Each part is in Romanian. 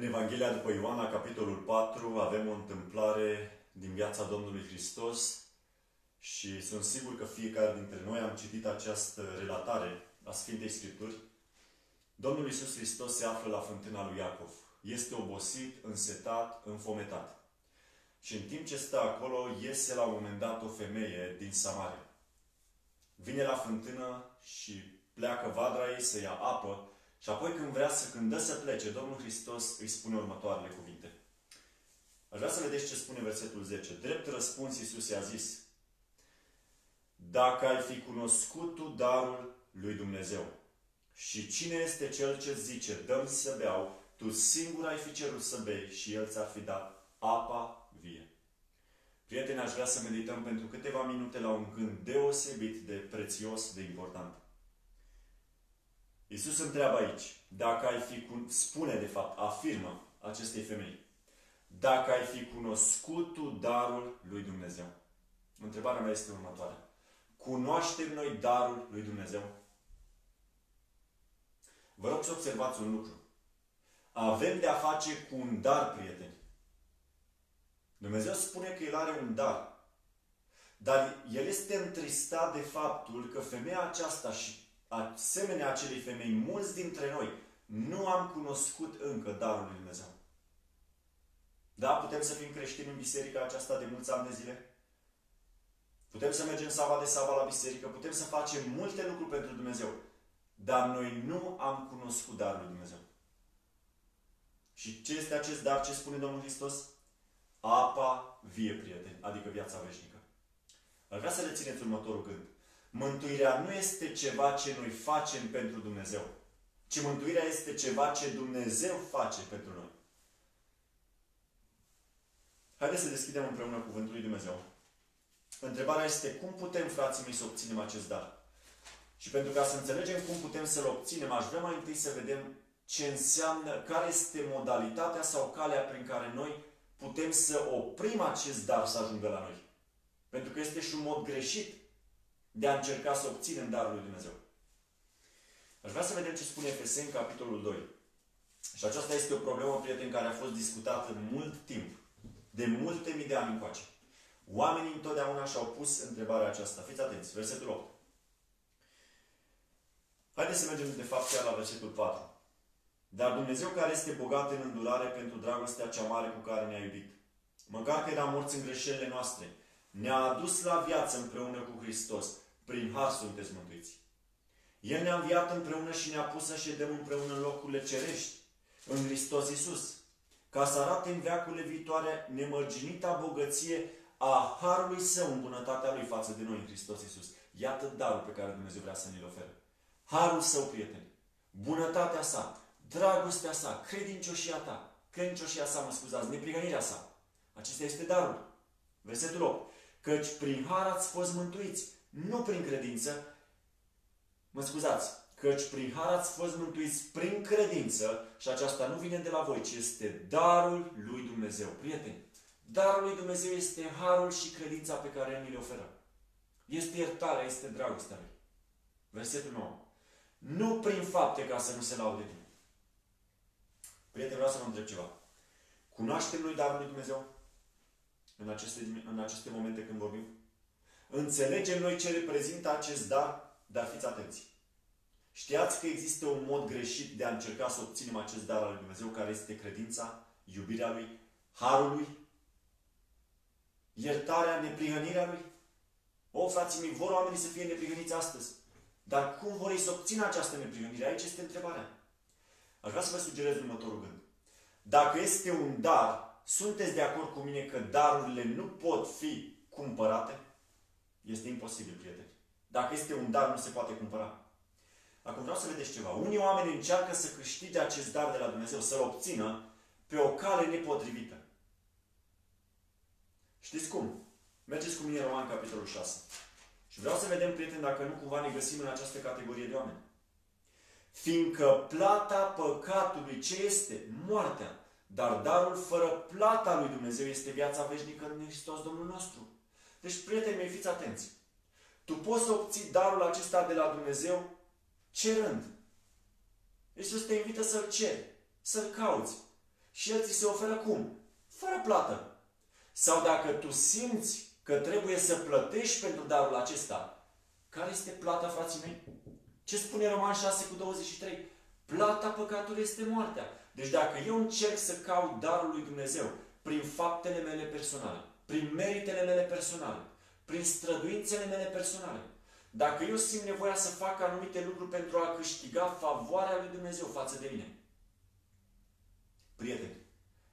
În Evanghelia după Ioana, capitolul 4, avem o întâmplare din viața Domnului Hristos și sunt sigur că fiecare dintre noi am citit această relatare a Sfintei Scripturi. Domnul Iisus Hristos se află la fântâna lui Iacov. Este obosit, însetat, înfometat. Și în timp ce stă acolo, iese la un moment dat o femeie din Samaria. Vine la fântână și pleacă vadra ei să ia apă și apoi când vrea să, când dă să plece, Domnul Hristos îi spune următoarele cuvinte. Aș vrea să vedeți ce spune versetul 10. Drept răspuns Iisus i-a zis, Dacă ai fi cunoscut tu darul lui Dumnezeu și cine este cel ce zice, dăm să beau, tu singur ai fi cerut să bei și el ți-ar fi dat apa vie. Prieteni, aș vrea să medităm pentru câteva minute la un gând deosebit de prețios, de important. Iisus întreabă aici, dacă ai fi, spune de fapt, afirmă acestei femei, dacă ai fi cunoscut tu darul lui Dumnezeu. Întrebarea mea este următoarea. Cunoaștem noi darul lui Dumnezeu? Vă rog să observați un lucru. Avem de a face cu un dar, prieteni. Dumnezeu spune că El are un dar. Dar El este întristat de faptul că femeia aceasta și asemenea acelei femei, mulți dintre noi nu am cunoscut încă darul lui Dumnezeu. Da, putem să fim creștini în biserica aceasta de mulți ani de zile? Putem să mergem saba de saba la biserică, putem să facem multe lucruri pentru Dumnezeu, dar noi nu am cunoscut darul lui Dumnezeu. Și ce este acest dar? Ce spune Domnul Hristos? Apa vie, prieteni, adică viața veșnică. Ar vrea să rețineți următorul gând. Mântuirea nu este ceva ce noi facem pentru Dumnezeu, ci mântuirea este ceva ce Dumnezeu face pentru noi. Haideți să deschidem împreună Cuvântul lui Dumnezeu. Întrebarea este cum putem, frații mei, să obținem acest dar? Și pentru ca să înțelegem cum putem să-l obținem, aș vrea mai întâi să vedem ce înseamnă, care este modalitatea sau calea prin care noi putem să oprim acest dar să ajungă la noi. Pentru că este și un mod greșit de a încerca să obținem darul lui Dumnezeu. Aș vrea să vedem ce spune Efeseni, capitolul 2. Și aceasta este o problemă, prieten, care a fost discutată mult timp, de multe mii de ani încoace. Oamenii întotdeauna și-au pus întrebarea aceasta. Fiți atenți, versetul 8. Haideți să mergem de fapt chiar la versetul 4. Dar Dumnezeu care este bogat în îndurare pentru dragostea cea mare cu care ne-a iubit, măcar că eram morți în greșelile noastre, ne-a adus la viață împreună cu Hristos. Prin har sunteți mântuiți. El ne-a înviat împreună și ne-a pus să ședem împreună în locurile cerești, în Hristos Iisus, ca să arate în veacurile viitoare nemărginita bogăție a Harului Său în bunătatea Lui față de noi în Hristos Iisus. Iată darul pe care Dumnezeu vrea să ne-l ofere. Harul Său, prieteni, bunătatea Sa, dragostea Sa, credincioșia Ta, credincioșia Sa, mă scuzați, neprihănirea Sa. Acesta este darul. Versetul 8 căci prin har ați fost mântuiți, nu prin credință, mă scuzați, căci prin har ați fost mântuiți prin credință și aceasta nu vine de la voi, ci este darul lui Dumnezeu. Prieteni, darul lui Dumnezeu este harul și credința pe care El ni le oferă. Este iertarea, este dragostea Lui. Versetul 9. Nu prin fapte ca să nu se laude tine. Prieteni, vreau să vă întreb ceva. Cunoaștem noi darul lui Dumnezeu? În aceste, în aceste momente când vorbim? Înțelegem noi ce reprezintă acest dar, dar fiți atenți. Știați că există un mod greșit de a încerca să obținem acest dar al lui Dumnezeu, care este credința, iubirea Lui, harul Lui, iertarea, neprihănirea Lui? O, frații mei, vor oamenii să fie neprihăniți astăzi. Dar cum vor ei să obțină această neprihănire? Aici este întrebarea. Aș vrea să vă sugerez următorul gând. Dacă este un dar sunteți de acord cu mine că darurile nu pot fi cumpărate? Este imposibil, prieteni. Dacă este un dar, nu se poate cumpăra. Acum vreau să vedeți ceva. Unii oameni încearcă să câștige acest dar de la Dumnezeu, să-l obțină pe o cale nepotrivită. Știți cum? Mergeți cu mine în Roman, capitolul 6. Și vreau să vedem, prieteni, dacă nu cumva ne găsim în această categorie de oameni. Fiindcă plata păcatului ce este? Moartea. Dar darul fără plata lui Dumnezeu este viața veșnică în Hristos Domnul nostru. Deci, prieteni mei, fiți atenți. Tu poți să obții darul acesta de la Dumnezeu cerând. Iisus te invită să-L ceri, să-L cauți. și el ți se oferă cum? Fără plată. Sau dacă tu simți că trebuie să plătești pentru darul acesta, care este plata, frații mei? Ce spune Roman 6 cu 23? Plata păcatului este moartea. Deci dacă eu încerc să caut darul lui Dumnezeu prin faptele mele personale, prin meritele mele personale, prin străduințele mele personale, dacă eu simt nevoia să fac anumite lucruri pentru a câștiga favoarea lui Dumnezeu față de mine, prieteni,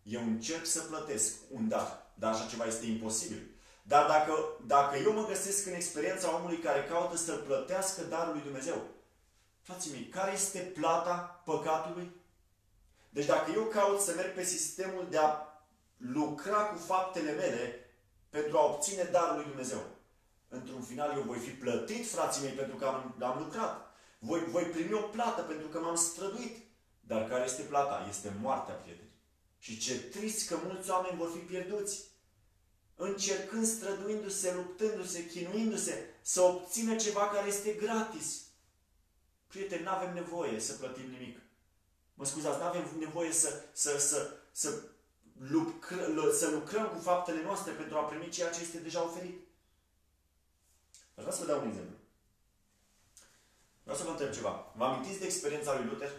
eu încerc să plătesc un dar, dar așa ceva este imposibil. Dar dacă, dacă eu mă găsesc în experiența omului care caută să plătească darul lui Dumnezeu, frații mei, care este plata păcatului? Deci dacă eu caut să merg pe sistemul de a lucra cu faptele mele pentru a obține darul lui Dumnezeu, într-un final eu voi fi plătit, frații mei, pentru că am, am lucrat. Voi, voi primi o plată pentru că m-am străduit. Dar care este plata? Este moartea, prieteni. Și ce trist că mulți oameni vor fi pierduți. Încercând, străduindu-se, luptându-se, chinuindu-se, să obțină ceva care este gratis. Prieteni, nu avem nevoie să plătim nimic. Mă scuzați, nu avem nevoie să, să, să, să, lucră, să lucrăm cu faptele noastre pentru a primi ceea ce este deja oferit. Aș vrea să vă dau un exemplu. Vreau să vă întreb ceva. Vă amintiți de experiența lui Luther?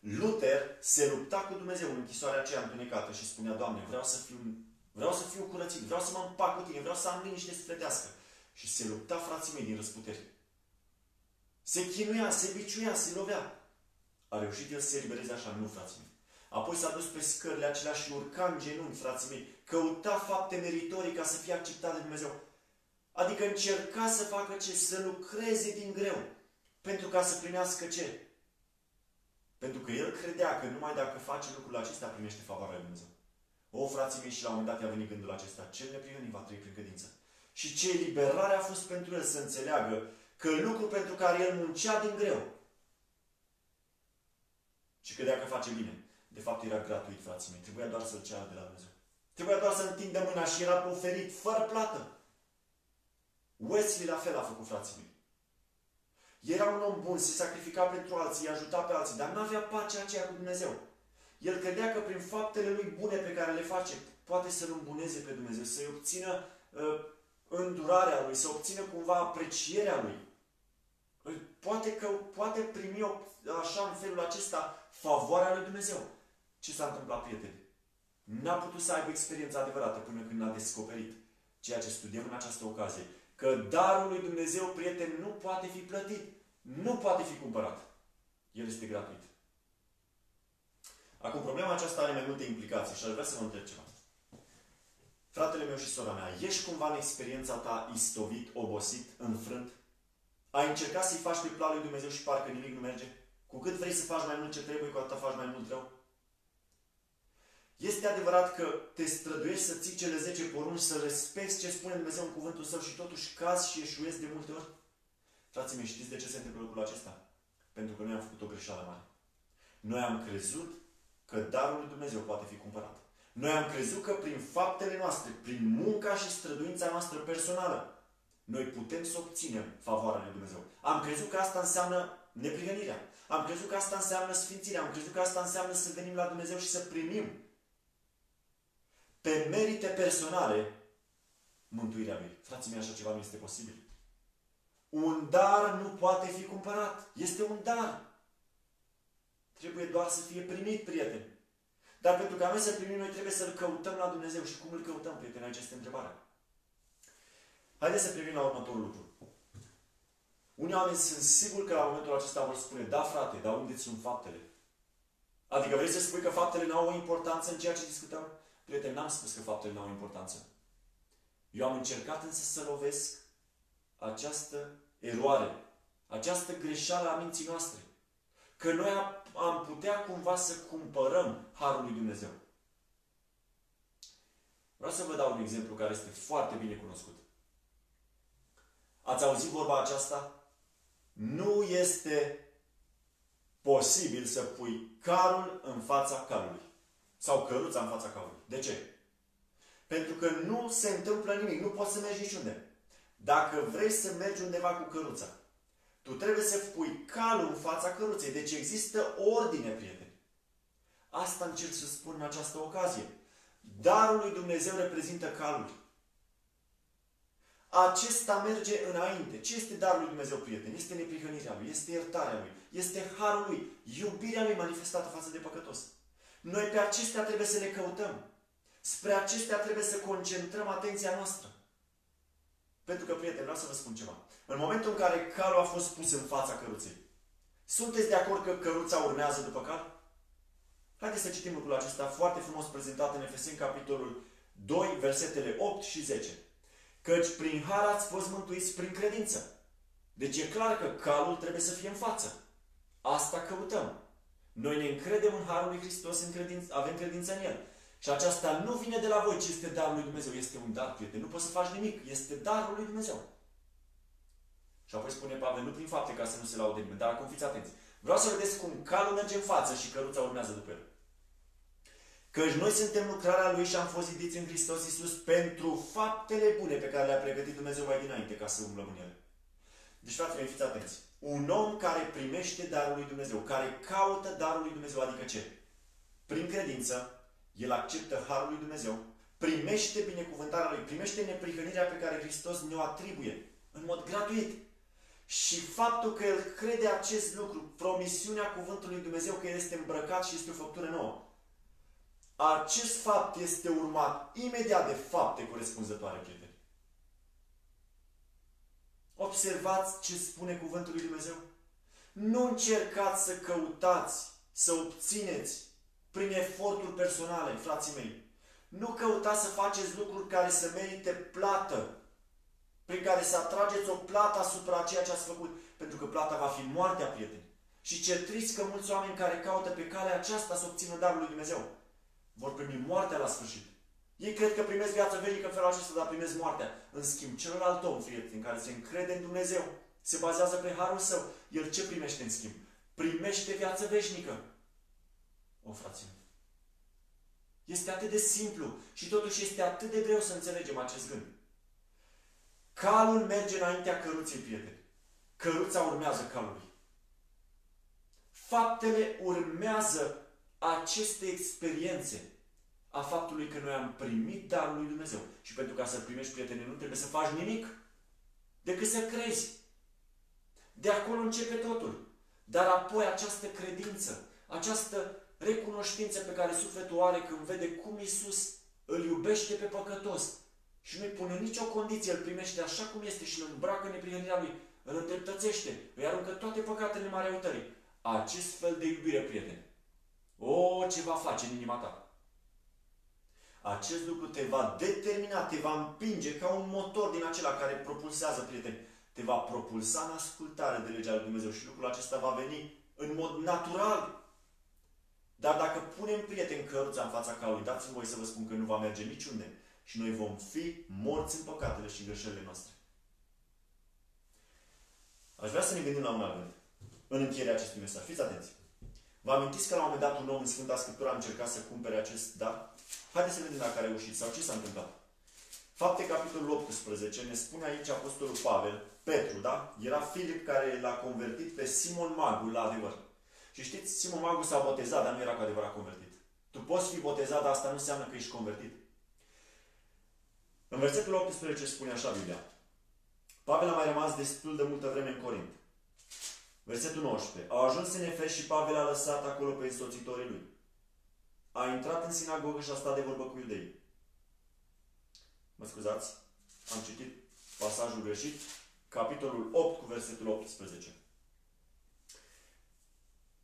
Luther se lupta cu Dumnezeu în închisoarea aceea întunecată și spunea, Doamne, vreau să fiu, vreau să fiu curățit, vreau să mă împac cu Tine, vreau să am liniște sufletească. Și se lupta, frații mei, din răsputeri. Se chinuia, se biciuia, se lovea. A reușit el să se elibereze așa? Nu, frații mei. Apoi s-a dus pe scările acelea și urca în genunchi, frații mei. Căuta fapte meritorii ca să fie acceptat de Dumnezeu. Adică încerca să facă ce? Să lucreze din greu. Pentru ca să primească ce? Pentru că el credea că numai dacă face lucrul acesta primește favoarea lui Dumnezeu. O, frații mei, și la un moment dat i-a venit gândul acesta. Cel neprihănit va trăi prin credință. Și ce eliberare a fost pentru el să înțeleagă că lucru pentru care el muncea din greu și credea că face bine, de fapt era gratuit, frații mei. Trebuia doar să-l ceară de la Dumnezeu. Trebuia doar să întindă mâna și era oferit fără plată. Wesley la fel a făcut, frații mei. Era un om bun, se sacrifica pentru alții, îi ajuta pe alții, dar nu avea pacea aceea cu Dumnezeu. El credea că prin faptele lui bune pe care le face, poate să-L îmbuneze pe Dumnezeu, să-i obțină uh, îndurarea Lui, să obțină cumva aprecierea Lui. Poate că poate primi o, așa în felul acesta favoarea lui Dumnezeu. Ce s-a întâmplat, prieteni? N-a putut să aibă experiența adevărată până când a descoperit ceea ce studiem în această ocazie că darul lui Dumnezeu, prieten, nu poate fi plătit. Nu poate fi cumpărat. El este gratuit. Acum, problema aceasta are mai multe implicații și aș vrea să vă întreb ceva. Fratele meu și sora mea, ești cumva în experiența ta istovit, obosit, înfrânt? Ai încercat să-i faci pe planul lui Dumnezeu și parcă nimic nu merge? Cu cât vrei să faci mai mult ce trebuie, cu atât faci mai mult rău? Este adevărat că te străduiești să ții cele 10 porunci, să respecti ce spune Dumnezeu în cuvântul Său și totuși cazi și eșuezi de multe ori? Frații mei, știți de ce se întâmplă lucrul acesta? Pentru că noi am făcut o greșeală mare. Noi am crezut că darul lui Dumnezeu poate fi cumpărat. Noi am crezut că prin faptele noastre, prin munca și străduința noastră personală, noi putem să obținem favoarea lui Dumnezeu. Am crezut că asta înseamnă neprihănirea. Am crezut că asta înseamnă sfințirea. Am crezut că asta înseamnă să venim la Dumnezeu și să primim pe merite personale mântuirea Lui. Frații mei, așa ceva nu este posibil. Un dar nu poate fi cumpărat. Este un dar. Trebuie doar să fie primit, prieteni. Dar pentru ca noi să primim, noi trebuie să-L căutăm la Dumnezeu. Și cum îl căutăm, prieteni? Aici este întrebarea. Haideți să privim la următorul lucru. Unii oameni sunt sigur că la momentul acesta vor spune, da frate, dar unde sunt faptele? Adică vrei să spui că faptele nu au o importanță în ceea ce discutăm? Prieteni, n-am spus că faptele nu au importanță. Eu am încercat însă să lovesc această eroare, această greșeală a minții noastre. Că noi am putea cumva să cumpărăm Harul lui Dumnezeu. Vreau să vă dau un exemplu care este foarte bine cunoscut. Ați auzit vorba aceasta? Nu este posibil să pui carul în fața carului. Sau căruța în fața carului. De ce? Pentru că nu se întâmplă nimic. Nu poți să mergi niciunde. Dacă vrei să mergi undeva cu căruța, tu trebuie să pui calul în fața căruței. Deci există ordine, prieteni. Asta încerc să spun în această ocazie. Darul lui Dumnezeu reprezintă calul. Acesta merge înainte. Ce este darul lui Dumnezeu, prieten? Este neprihănirea lui, este iertarea lui, este harul lui, iubirea lui manifestată față de păcătos. Noi pe acestea trebuie să le căutăm. Spre acestea trebuie să concentrăm atenția noastră. Pentru că, prieteni, vreau să vă spun ceva. În momentul în care calul a fost pus în fața căruței, sunteți de acord că căruța urmează după cal? Haideți să citim lucrul acesta foarte frumos prezentat în Efeseni, capitolul 2, versetele 8 și 10. Căci prin har ați fost mântuiți prin credință. Deci e clar că calul trebuie să fie în față. Asta căutăm. Noi ne încredem în Harul lui Hristos, în credință, avem credință în El. Și aceasta nu vine de la voi, ci este darul lui Dumnezeu. Este un dar, prieten. Nu poți să faci nimic. Este darul lui Dumnezeu. Și apoi spune Pavel, nu prin fapte ca să nu se laude nimeni, dar acum fiți atenți. Vreau să vedeți cum calul merge în față și căruța urmează după el. Căci noi suntem lucrarea Lui și am fost zidiți în Hristos Iisus pentru faptele bune pe care le-a pregătit Dumnezeu mai dinainte ca să umblăm în ele. Deci, fratele, fiți atenți. Un om care primește darul lui Dumnezeu, care caută darul lui Dumnezeu, adică ce? Prin credință, el acceptă harul lui Dumnezeu, primește binecuvântarea lui, primește neprihănirea pe care Hristos ne-o atribuie în mod gratuit. Și faptul că el crede acest lucru, promisiunea cuvântului lui Dumnezeu că el este îmbrăcat și este o făptură nouă, acest fapt este urmat imediat de fapte corespunzătoare, prieteni. Observați ce spune cuvântul lui Dumnezeu. Nu încercați să căutați, să obțineți prin eforturi personale, frații mei. Nu căutați să faceți lucruri care să merite plată, prin care să atrageți o plată asupra ceea ce ați făcut, pentru că plata va fi moartea, prieteni. Și ce trist că mulți oameni care caută pe calea aceasta să obțină darul lui Dumnezeu vor primi moartea la sfârșit. Ei cred că primesc viața veșnică în felul acesta, dar primesc moartea. În schimb, celălalt om, prieten, care se încrede în Dumnezeu, se bazează pe harul său, el ce primește în schimb? Primește viață veșnică. O, frații Este atât de simplu și totuși este atât de greu să înțelegem acest gând. Calul merge înaintea căruței, prieteni. Căruța urmează calului. Faptele urmează aceste experiențe a faptului că noi am primit darul lui Dumnezeu. Și pentru ca să primești prieteni, nu trebuie să faci nimic decât să crezi. De acolo începe totul. Dar apoi această credință, această recunoștință pe care sufletul are când vede cum Isus îl iubește pe păcătos și nu-i pune nicio condiție, îl primește așa cum este și îl îmbracă neprihănirea lui, îl îndreptățește, îi aruncă toate păcatele mari uitării. Acest fel de iubire, prieteni, o, ce va face în inima ta? Acest lucru te va determina, te va împinge ca un motor din acela care propulsează, prieteni. Te va propulsa în ascultare de legea lui Dumnezeu și lucrul acesta va veni în mod natural. Dar dacă punem prieteni căruța în fața calului, dați-mi voi să vă spun că nu va merge niciunde și noi vom fi morți în păcatele și în greșelile noastre. Aș vrea să ne gândim la un alt gând. În încheierea acestui mesaj. Fiți atenți! Vă amintiți că la un moment dat un om în Sfânta Scriptură a încercat să cumpere acest dar? Haideți să vedem dacă a reușit sau ce s-a întâmplat. Fapte, capitolul 18, ne spune aici Apostolul Pavel, Petru, da? Era Filip care l-a convertit pe Simon Magul la adevăr. Și știți, Simon Magul s-a botezat, dar nu era cu adevărat convertit. Tu poți fi botezat, dar asta nu înseamnă că ești convertit. În versetul 18 spune așa Biblia. Pavel a mai rămas destul de multă vreme în Corint. Versetul 19. Au ajuns în Efes și Pavel a lăsat acolo pe însoțitorii lui. A intrat în sinagogă și a stat de vorbă cu iudeii. Mă scuzați, am citit pasajul greșit, capitolul 8 cu versetul 18.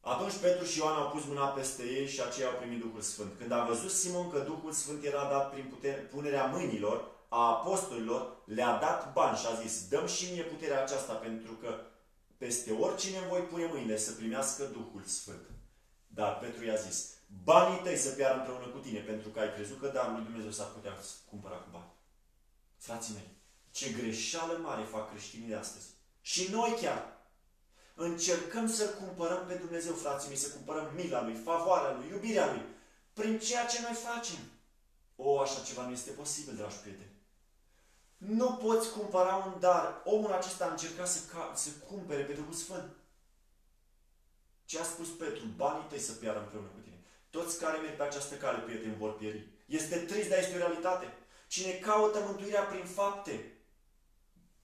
Atunci Petru și Ioan au pus mâna peste ei și aceia au primit Duhul Sfânt. Când a văzut Simon că Duhul Sfânt era dat prin putere, punerea mâinilor a apostolilor, le-a dat bani și a zis, dăm și mie puterea aceasta pentru că peste oricine îmi voi pune mâinile să primească Duhul Sfânt. Dar Petru i-a zis, banii tăi să piară împreună cu tine, pentru că ai crezut că darul lui Dumnezeu s-ar putea cumpăra cu bani. Frații mei, ce greșeală mare fac creștinii de astăzi. Și noi chiar. Încercăm să cumpărăm pe Dumnezeu, frații mei, să cumpărăm mila Lui, favoarea Lui, iubirea Lui, prin ceea ce noi facem. O, așa ceva nu este posibil, dragi prieteni. Nu poți cumpăra un dar. Omul acesta a încercat să, ca, să cumpere pe Duhul Sfânt. Ce a spus Petru? Banii tăi să piară împreună cu tine. Toți care merg pe această cale, prieteni, vor pieri. Este trist, dar este o realitate. Cine caută mântuirea prin fapte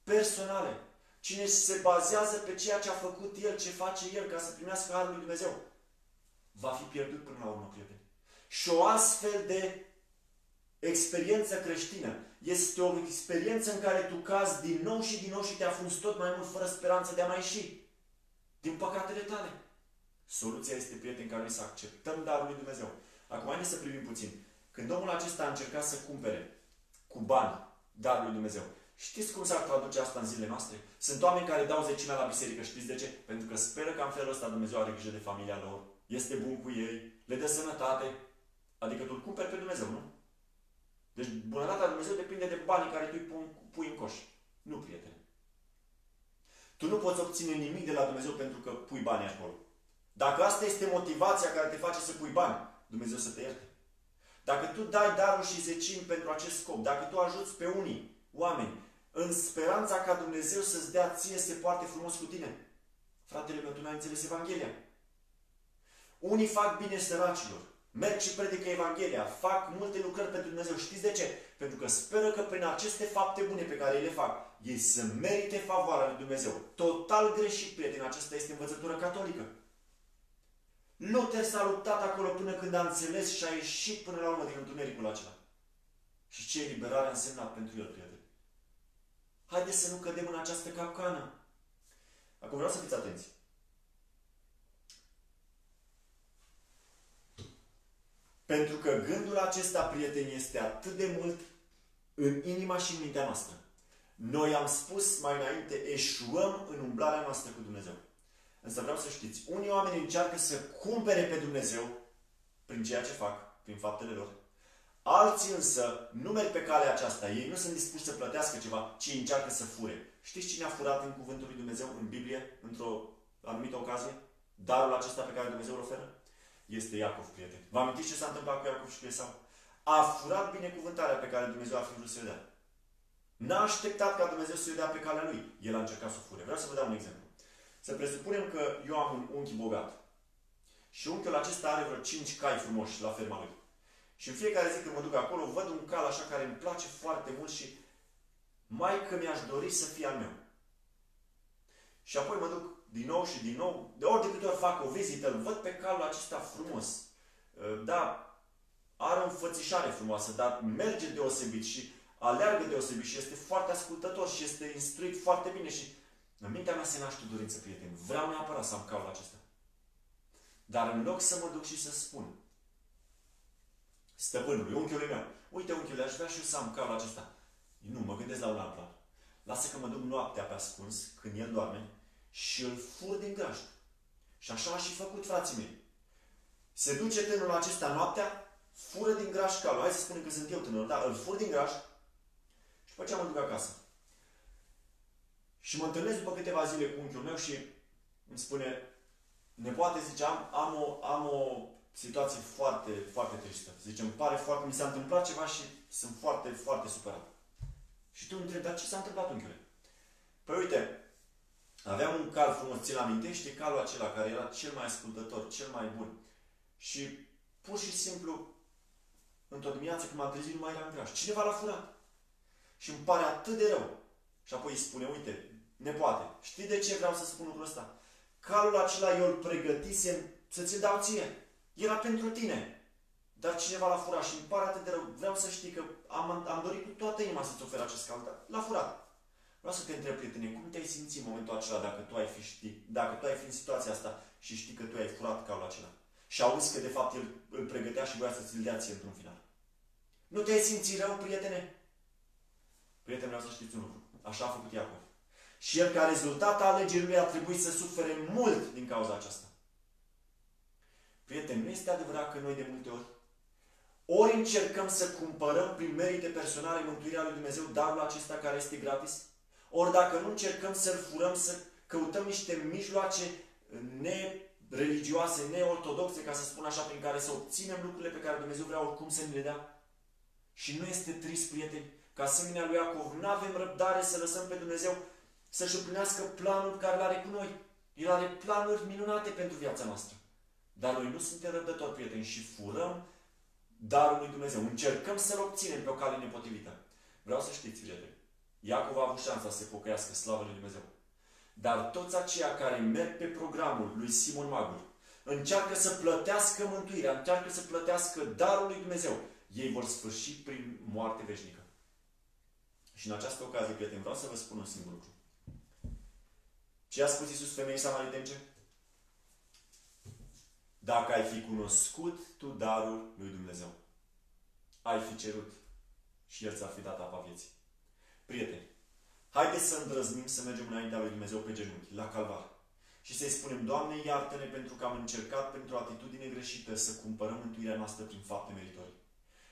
personale, cine se bazează pe ceea ce a făcut el, ce face el ca să primească Harul lui Dumnezeu, va fi pierdut până la urmă, prieteni. Și o astfel de experiență creștină este o experiență în care tu cazi din nou și din nou și te afrunți tot mai mult fără speranță de a mai ieși din păcatele tale. Soluția este, prieten, ca noi să acceptăm darul lui Dumnezeu. Acum, haideți să privim puțin. Când omul acesta a încercat să cumpere cu bani darul lui Dumnezeu, știți cum s-ar traduce asta în zilele noastre? Sunt oameni care dau zecimea la biserică. Știți de ce? Pentru că speră că în felul ăsta Dumnezeu are grijă de familia lor, este bun cu ei, le dă sănătate. Adică tu îl cumperi pe Dumnezeu, nu? Deci bunătatea lui Dumnezeu depinde de banii care tu îi pui în coș. Nu, prietene. Tu nu poți obține nimic de la Dumnezeu pentru că pui bani acolo. Dacă asta este motivația care te face să pui bani, Dumnezeu să te ierte. Dacă tu dai darul și zecimi pentru acest scop, dacă tu ajuți pe unii oameni în speranța ca Dumnezeu să-ți dea ție să se poarte frumos cu tine, fratele meu, tu n-ai înțeles Evanghelia. Unii fac bine săracilor, merg și predică Evanghelia, fac multe lucrări pentru Dumnezeu. Știți de ce? Pentru că speră că prin aceste fapte bune pe care le fac, ei să merite favoarea lui Dumnezeu. Total greșit, prieten, aceasta este învățătură catolică. Luther s-a luptat acolo până când a înțeles și a ieșit până la urmă din întunericul acela. Și ce eliberare a însemnat pentru el, prieten. Haideți să nu cădem în această capcană. Acum vreau să fiți atenți. Pentru că gândul acesta, prieteni, este atât de mult în inima și în mintea noastră. Noi am spus mai înainte, eșuăm în umblarea noastră cu Dumnezeu. Însă vreau să știți, unii oameni încearcă să cumpere pe Dumnezeu prin ceea ce fac, prin faptele lor. Alții însă nu merg pe calea aceasta. Ei nu sunt dispuși să plătească ceva, ci încearcă să fure. Știți cine a furat în cuvântul lui Dumnezeu, în Biblie, într-o anumită ocazie? Darul acesta pe care Dumnezeu îl oferă? Este Iacov, prieten. Vă amintiți ce s-a întâmplat cu Iacov și cu Esau? A furat binecuvântarea pe care Dumnezeu a fi vrut să o dea. N-a așteptat ca Dumnezeu să o dea pe calea lui. El a încercat să o fure. Vreau să vă dau un exemplu. Să presupunem că eu am un unchi bogat. Și unchiul acesta are vreo 5 cai frumoși la ferma lui. Și în fiecare zi când mă duc acolo, văd un cal așa care îmi place foarte mult și mai că mi-aș dori să fie al meu. Și apoi mă duc din nou și din nou, de ori de câte ori fac o vizită, îl văd pe calul acesta frumos. Da, are o înfățișare frumoasă, dar merge deosebit și aleargă deosebit și este foarte ascultător și este instruit foarte bine și în mintea mea se naște o dorință, prieten. Vreau neapărat să am calul acesta. Dar în loc să mă duc și să spun stăpânului, unchiului meu, uite unchiule, aș vrea și eu să am calul acesta. Nu, mă gândesc la un alt plan. Lasă că mă duc noaptea pe ascuns, când el doarme, și îl fur din grajd. Și așa a și făcut frații mei. Se duce tânărul acesta noaptea, fură din graș calul. Hai să spunem că sunt eu tânărul, da? Îl fur din graș și după ce mă duc acasă. Și mă întâlnesc după câteva zile cu unchiul meu și îmi spune, nepoate, zice, am, am, o, am o situație foarte, foarte tristă. Zice, îmi pare foarte, mi s-a întâmplat ceva și sunt foarte, foarte supărat. Și tu îmi întrebi, dar ce s-a întâmplat, unchiule? Păi uite, aveam un cal frumos, ți-l amintește? Calul acela care era cel mai ascultător, cel mai bun. Și pur și simplu, într-o dimineață când m-am trezit, nu mai era în graș. Cineva l-a furat. Și îmi pare atât de rău. Și apoi îi spune, uite, nepoate, știi de ce vreau să spun lucrul ăsta? Calul acela eu îl pregătisem să ți-l dau ție. Era pentru tine. Dar cineva l-a furat și îmi pare atât de rău. Vreau să știi că am, am dorit cu toată inima să-ți ofer acest cal, dar l-a furat. Vreau să te întreb, prietene, cum te-ai simțit în momentul acela dacă tu ai fi ști, dacă tu ai fi în situația asta și știi că tu ai furat calul acela? Și auzi că de fapt el îl pregătea și voia să ți-l dea ție într-un final. Nu te-ai simțit rău, prietene? Prietene, vreau să știți un lucru. Așa a făcut Iacov. Și el, ca rezultat al alegerii a trebuit să sufere mult din cauza aceasta. Prieteni, nu este adevărat că noi de multe ori ori încercăm să cumpărăm prin merite personale mântuirea lui Dumnezeu darul acesta care este gratis, ori dacă nu încercăm să-l furăm, să căutăm niște mijloace nereligioase, neortodoxe, ca să spun așa, prin care să obținem lucrurile pe care Dumnezeu vrea oricum să ne le dea. Și nu este trist, prieteni, ca asemenea lui Iacov, nu avem răbdare să lăsăm pe Dumnezeu să-și împlinească planul care le are cu noi. El are planuri minunate pentru viața noastră. Dar noi nu suntem răbdători, prieteni, și furăm darul lui Dumnezeu. Încercăm să-l obținem pe o cale nepotrivită. Vreau să știți, prieteni, Iacov a avut șansa să se pocăiască, slavă lui Dumnezeu. Dar toți aceia care merg pe programul lui Simon Magul, încearcă să plătească mântuirea, încearcă să plătească darul lui Dumnezeu, ei vor sfârși prin moarte veșnică. Și în această ocazie, prieteni, vreau să vă spun un singur lucru. Ce a spus Iisus femeii samaritence? Dacă ai fi cunoscut tu darul lui Dumnezeu, ai fi cerut și El ți-ar fi dat apa vieții. Prieteni, haideți să îndrăznim să mergem înaintea lui Dumnezeu pe genunchi, la calvar. Și să-i spunem, Doamne, iartă-ne pentru că am încercat pentru o atitudine greșită să cumpărăm mântuirea noastră prin fapte meritorii.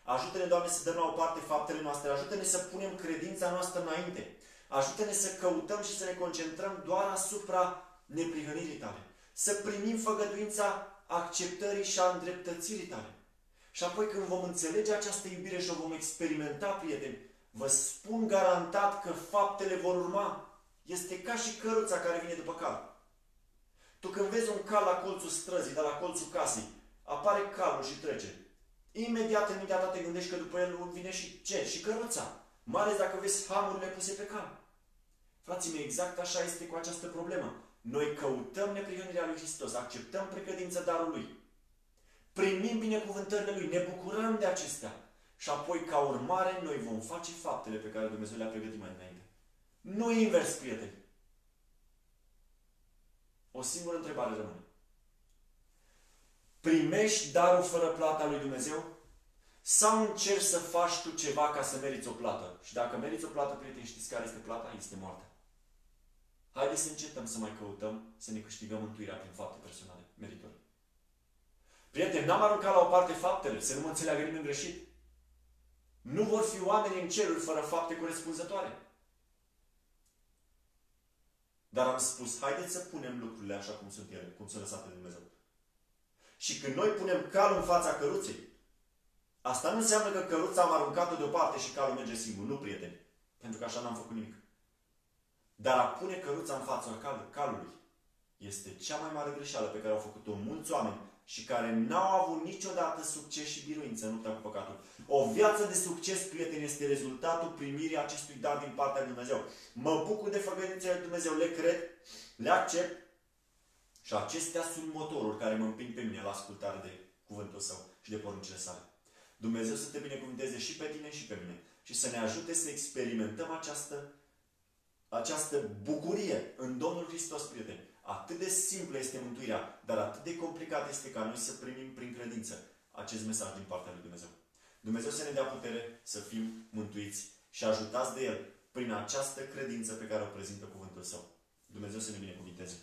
Ajută-ne, Doamne, să dăm la o parte faptele noastre. Ajută-ne să punem credința noastră înainte. Ajută-ne să căutăm și să ne concentrăm doar asupra neprihănirii tale. Să primim făgăduința acceptării și a îndreptățirii tale. Și apoi când vom înțelege această iubire și o vom experimenta, prieteni, vă spun garantat că faptele vor urma. Este ca și căruța care vine după cal. Tu când vezi un cal la colțul străzii, dar la colțul casei, apare calul și trece. Imediat în mintea ta te gândești că după el vine și ce? Și căruța. Mai ales dacă vezi hamurile puse pe cal. Frații mei, exact așa este cu această problemă. Noi căutăm neprihănirea lui Hristos, acceptăm precădința darul lui. Primim binecuvântările lui, ne bucurăm de acestea. Și apoi, ca urmare, noi vom face faptele pe care Dumnezeu le-a pregătit mai înainte. Nu invers, prieteni. O singură întrebare rămâne. Primești darul fără plata lui Dumnezeu? Sau încerci să faci tu ceva ca să meriți o plată? Și dacă meriți o plată, prieteni, știți care este plata? Este moartea. Haideți să încetăm să mai căutăm să ne câștigăm mântuirea prin fapte personale, meritorii. Prieteni, n-am aruncat la o parte faptele, să nu mă înțeleagă nimeni greșit. Nu vor fi oameni în ceruri fără fapte corespunzătoare. Dar am spus, haideți să punem lucrurile așa cum sunt ele, cum sunt lăsate de Dumnezeu. Și când noi punem calul în fața căruței, asta nu înseamnă că căruța am aruncat-o deoparte și calul merge singur. Nu, prieteni. Pentru că așa n-am făcut nimic. Dar a pune căruța în fața cal, calului este cea mai mare greșeală pe care au făcut-o mulți oameni și care n-au avut niciodată succes și biruință în lupta cu păcatul. O viață de succes, prieteni, este rezultatul primirii acestui dar din partea lui Dumnezeu. Mă bucur de făgădințele lui Dumnezeu, le cred, le accept și acestea sunt motorul care mă împing pe mine la ascultare de cuvântul Său și de poruncile sale. Dumnezeu să te binecuvânteze și pe tine și pe mine și să ne ajute să experimentăm această, această bucurie în Domnul Hristos, prieteni. Atât de simplă este mântuirea, dar atât de complicat este ca noi să primim prin credință acest mesaj din partea lui Dumnezeu. Dumnezeu să ne dea putere să fim mântuiți și ajutați de El prin această credință pe care o prezintă cuvântul Său. Dumnezeu să ne binecuvinteze.